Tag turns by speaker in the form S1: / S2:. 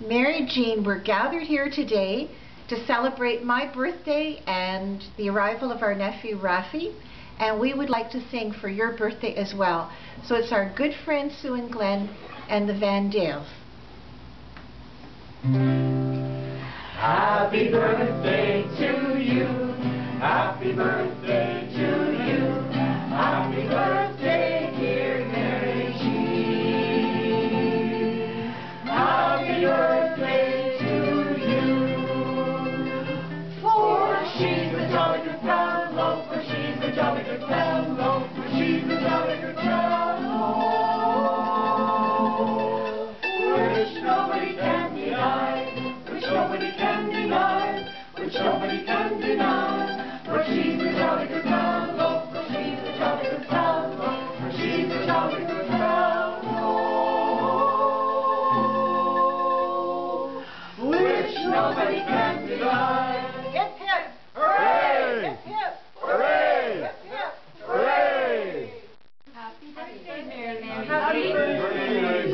S1: Mary Jean, we're gathered here today to celebrate my birthday and the arrival of our nephew Rafi, and we would like to sing for your birthday as well. So it's our good friends Sue and Glenn and the Van Dales.
S2: Happy birthday to you. Happy birthday Which nobody can deny. For she's a jolly good fellow. Oh, For she's a jolly good fellow. Oh, For she's a jolly good fellow. Oh. Which nobody can deny.
S1: Hip hip!
S2: Hooray!
S1: Hip hip!
S2: Hooray!
S1: Hip hip!
S2: Hooray!
S1: Happy birthday, Mary
S2: Happy birthday!